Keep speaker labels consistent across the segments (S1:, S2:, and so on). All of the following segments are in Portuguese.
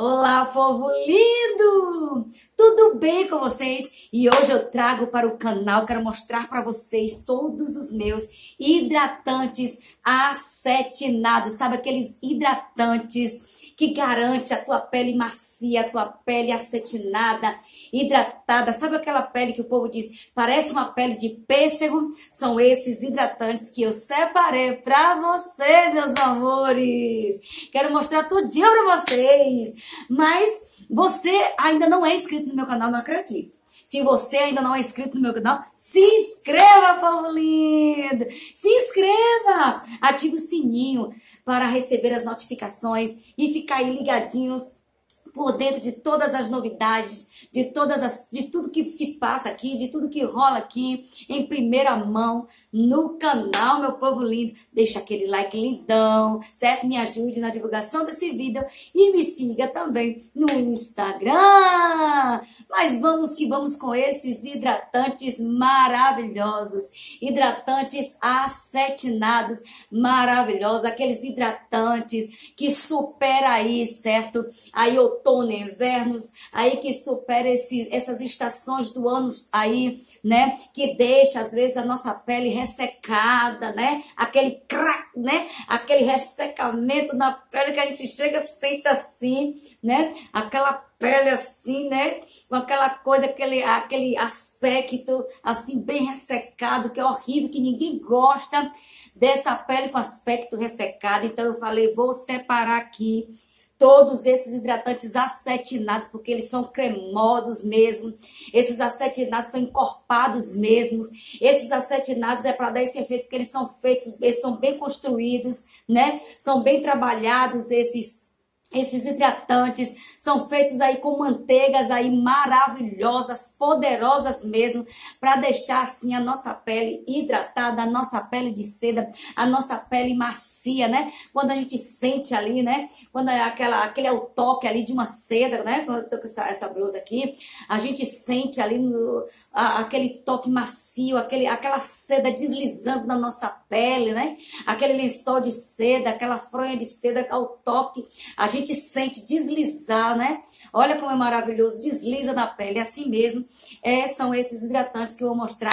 S1: Olá, povo lindo! Tudo bem com vocês? E hoje eu trago para o canal, quero mostrar para vocês todos os meus hidratantes acetinados. Sabe aqueles hidratantes que garante a tua pele macia, a tua pele acetinada, hidratada. Sabe aquela pele que o povo diz, parece uma pele de pêssego? São esses hidratantes que eu separei para vocês, meus amores. Quero mostrar tudinho para vocês. Mas você ainda não é inscrito no meu canal, não acredito. Se você ainda não é inscrito no meu canal, se inscreva, povo lindo! Se inscreva! Ative o sininho para receber as notificações e ficar aí ligadinhos por dentro de todas as novidades, de todas as, de tudo que se passa aqui, de tudo que rola aqui em primeira mão no canal, meu povo lindo. Deixa aquele like lindão, certo? Me ajude na divulgação desse vídeo e me siga também no Instagram. Mas vamos que vamos com esses hidratantes maravilhosos, hidratantes acetinados maravilhosos, aqueles hidratantes que supera aí, certo? Aí outono e invernos, aí que supera esses, essas estações do ano aí, né? Que deixa às vezes a nossa pele ressecada, né? Aquele crack, né? Aquele ressecamento na pele que a gente chega sente assim, né? Aquela pele assim, né? Com aquela coisa, aquele, aquele aspecto assim bem ressecado, que é horrível, que ninguém gosta dessa pele com aspecto ressecado. Então eu falei, vou separar aqui todos esses hidratantes acetinados, porque eles são cremosos mesmo. Esses acetinados são encorpados mesmo. Esses acetinados é para dar esse efeito, porque eles são feitos, eles são bem construídos, né? São bem trabalhados esses esses hidratantes são feitos aí com manteigas aí maravilhosas, poderosas mesmo, para deixar assim a nossa pele hidratada, a nossa pele de seda, a nossa pele macia, né? Quando a gente sente ali, né? Quando é aquela, aquele é o toque ali de uma seda, né? Quando eu tô com essa, essa blusa aqui, a gente sente ali no, a, aquele toque macio, aquele, aquela seda deslizando na nossa pele, né? Aquele lençol de seda, aquela fronha de seda ao toque, a gente gente sente deslizar, né? Olha como é maravilhoso, desliza na pele, assim mesmo. É, são esses hidratantes que eu vou mostrar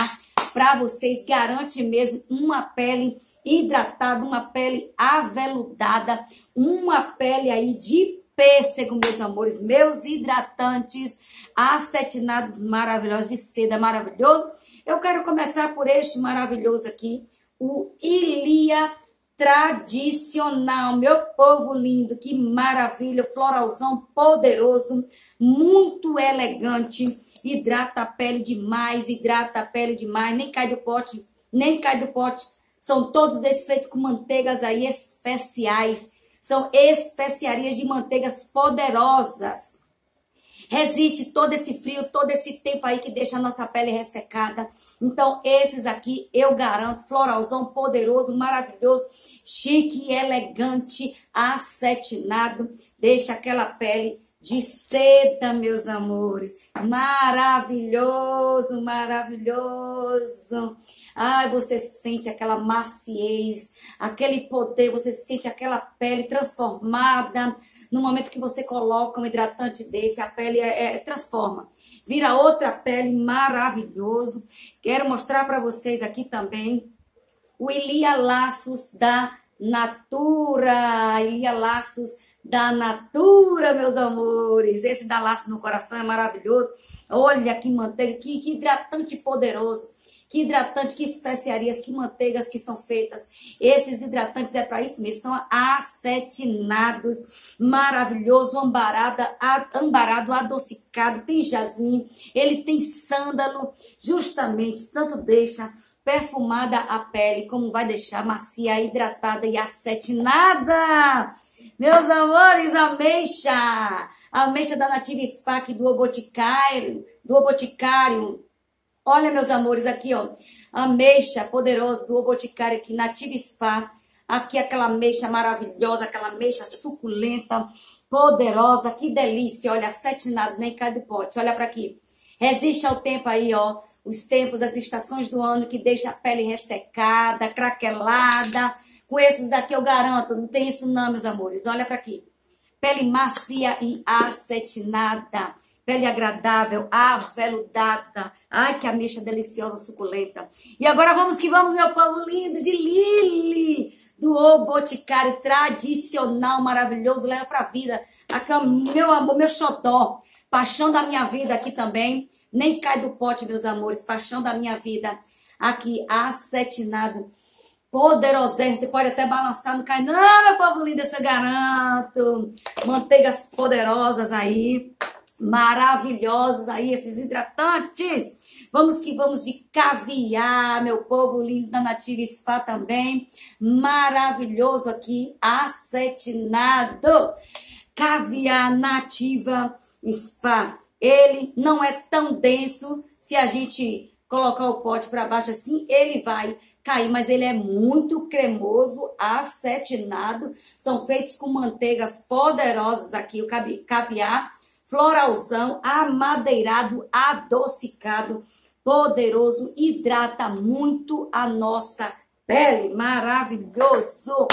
S1: para vocês. Garante mesmo uma pele hidratada, uma pele aveludada, uma pele aí de pêssego, meus amores, meus hidratantes acetinados maravilhosos de seda maravilhoso. Eu quero começar por este maravilhoso aqui, o Ilia tradicional. Meu povo lindo, que maravilha, floralzão poderoso, muito elegante, hidrata a pele demais, hidrata a pele demais, nem cai do pote, nem cai do pote. São todos esses feitos com manteigas aí especiais. São especiarias de manteigas poderosas resiste todo esse frio, todo esse tempo aí que deixa a nossa pele ressecada. Então, esses aqui eu garanto, floralzão poderoso, maravilhoso, chique, elegante, acetinado, deixa aquela pele de seda, meus amores. Maravilhoso, maravilhoso. Ai, você sente aquela maciez, aquele poder, você sente aquela pele transformada no momento que você coloca um hidratante desse, a pele é, é, transforma. Vira outra pele maravilhoso. Quero mostrar para vocês aqui também o Ilia Laços da Natura. Ilia Laços da Natura, meus amores. Esse dá laço no coração é maravilhoso. Olha que manteiga, que, que hidratante poderoso que hidratante, que especiarias, que manteigas que são feitas. Esses hidratantes é para isso mesmo, são acetinados, maravilhoso, ambarada, ambarado, adocicado, tem jasmim, ele tem sândalo, justamente, tanto deixa perfumada a pele, como vai deixar macia, hidratada e acetinada. Meus amores, ameixa! Ameixa da Nativa Spa do Boticário, do Boticário, Olha, meus amores, aqui, ó. Ameixa poderosa do Boticário aqui, Nativa Spa. Aqui aquela ameixa maravilhosa, aquela ameixa suculenta, poderosa. Que delícia, olha, acetinado, nem cai do pote. Olha para aqui. Resiste ao tempo aí, ó. Os tempos, as estações do ano que deixa a pele ressecada, craquelada. Com esses daqui eu garanto, não tem isso não, meus amores. Olha para aqui pele macia e acetinada, pele agradável, aveludada. Ai, que ameixa deliciosa, suculenta. E agora vamos que vamos, meu povo lindo, de Lili, do O Boticário tradicional, maravilhoso, leva pra vida. Meu amor, meu xodó, paixão da minha vida aqui também. Nem cai do pote, meus amores, paixão da minha vida. Aqui, acetinado poderosérrimo. Você pode até balançar, não cai. Não, meu povo lindo, eu garanto. Manteigas poderosas aí, maravilhosos aí, esses hidratantes. Vamos que vamos de caviar, meu povo lindo da Nativa Spa também. Maravilhoso aqui, acetinado. Caviar Nativa Spa. Ele não é tão denso se a gente colocar o pote para baixo assim, ele vai cair, mas ele é muito cremoso, acetinado, são feitos com manteigas poderosas aqui, o caviar, floralzão, amadeirado, adocicado, poderoso, hidrata muito a nossa pele, maravilhoso,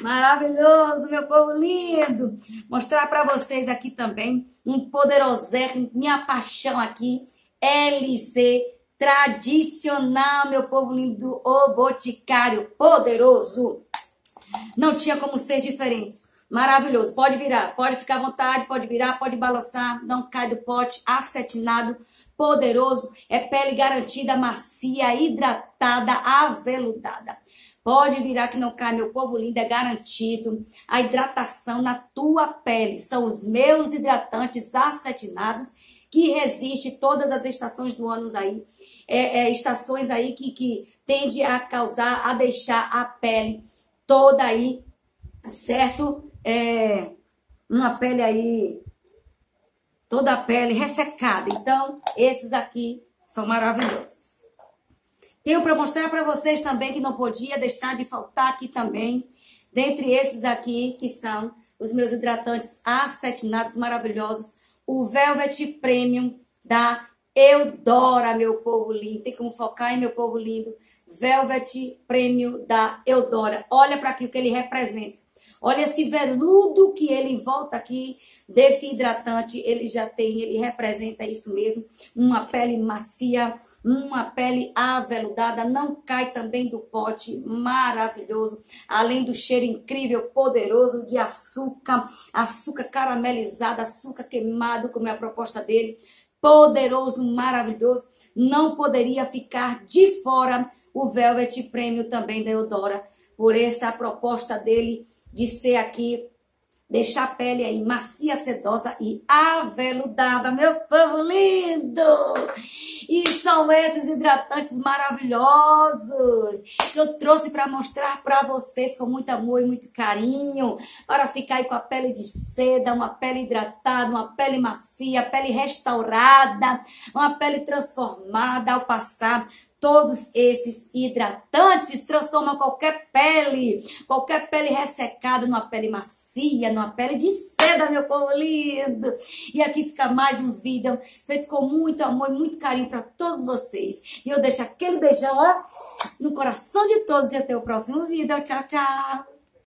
S1: maravilhoso, meu povo lindo, mostrar para vocês aqui também um poderosérrimo, minha paixão aqui, LC tradicional, meu povo lindo, o boticário poderoso. Não tinha como ser diferente. Maravilhoso. Pode virar, pode ficar à vontade, pode virar, pode balançar, não cai do pote, acetinado, poderoso, é pele garantida, macia, hidratada, aveludada. Pode virar que não cai, meu povo lindo, é garantido. A hidratação na tua pele são os meus hidratantes acetinados que resiste todas as estações do ano aí. É, é, estações aí que, que tende a causar, a deixar a pele toda aí, certo? É, uma pele aí, toda a pele ressecada. Então, esses aqui são maravilhosos. Tenho para mostrar para vocês também que não podia deixar de faltar aqui também, dentre esses aqui, que são os meus hidratantes acetinados maravilhosos, o Velvet Premium da Eudora, meu povo lindo. Tem como focar em meu povo lindo. Velvet Premium da Eudora. Olha para aqui o que ele representa. Olha esse veludo que ele volta aqui desse hidratante, ele já tem, ele representa isso mesmo, uma pele macia, uma pele aveludada, não cai também do pote, maravilhoso, além do cheiro incrível, poderoso de açúcar, açúcar caramelizado, açúcar queimado, como é a proposta dele, poderoso, maravilhoso, não poderia ficar de fora. O Velvet Prêmio também da Eudora, por essa proposta dele de ser aqui, deixar a pele aí macia, sedosa e aveludada, meu povo lindo! E são esses hidratantes maravilhosos que eu trouxe para mostrar para vocês com muito amor e muito carinho, para ficar aí com a pele de seda, uma pele hidratada, uma pele macia, pele restaurada, uma pele transformada ao passar Todos esses hidratantes transformam qualquer pele, qualquer pele ressecada numa pele macia, numa pele de seda, meu povo lindo. E aqui fica mais um vídeo feito com muito amor muito carinho para todos vocês. E eu deixo aquele beijão ó, no coração de todos e até o próximo vídeo. Tchau, tchau.